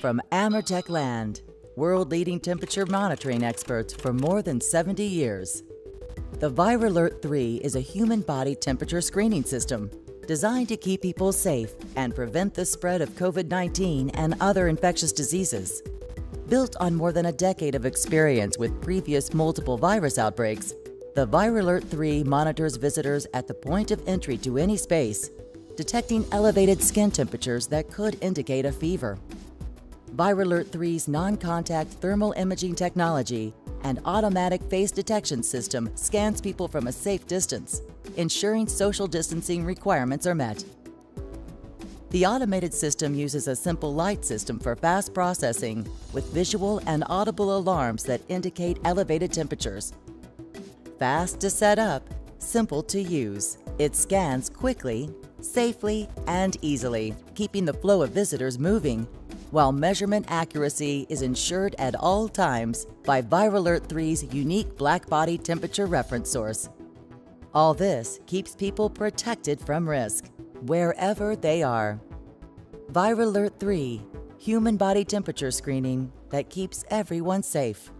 From AMETEK Land, world-leading temperature monitoring experts for more than 70 years. The ViRalert 3 is a human body temperature screening system designed to keep people safe and prevent the spread of COVID-19 and other infectious diseases. Built on more than a decade of experience with previous multiple virus outbreaks, the ViRalert 3 monitors visitors at the point of entry to any space, detecting elevated skin temperatures that could indicate a fever. ViRalert 3's non-contact thermal imaging technology and automatic face detection system scans people from a safe distance, ensuring social distancing requirements are met. The automated system uses a simple light system for fast processing with visual and audible alarms that indicate elevated temperatures. Fast to set up, simple to use. It scans quickly, safely, and easily, keeping the flow of visitors moving while measurement accuracy is ensured at all times by ViRalert 3's unique black body temperature reference source. All this keeps people protected from risk, wherever they are. ViRalert 3, human body temperature screening that keeps everyone safe.